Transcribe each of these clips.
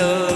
đời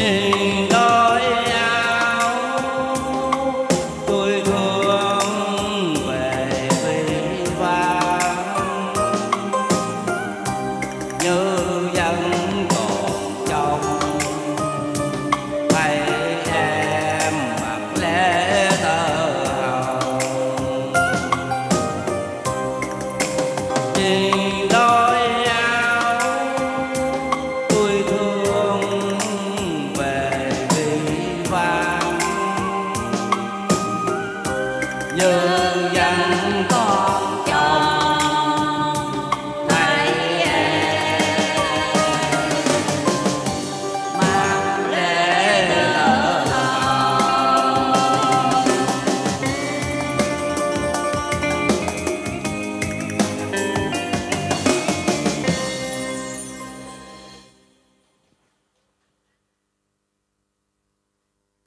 Jai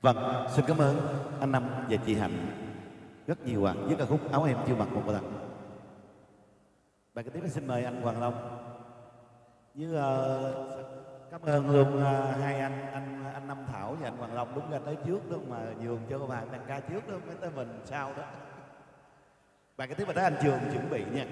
Vâng, xin cảm ơn anh Năm và chị Hạnh rất nhiều ạ. Với ca khúc Áo Em Chưa Mặc Một Lần. Bài kế tiếp xin mời anh Hoàng Long. Với uh, ờ, cảm ơn luôn uh, ờ, hai anh anh anh Năm Thảo và anh Hoàng Long đúng ra tới trước đó mà nhường cho các bạn đang ca trước đó mới tới mình sau đó. Bài kế tiếp là tới anh Trường chuẩn bị nha.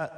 Uh,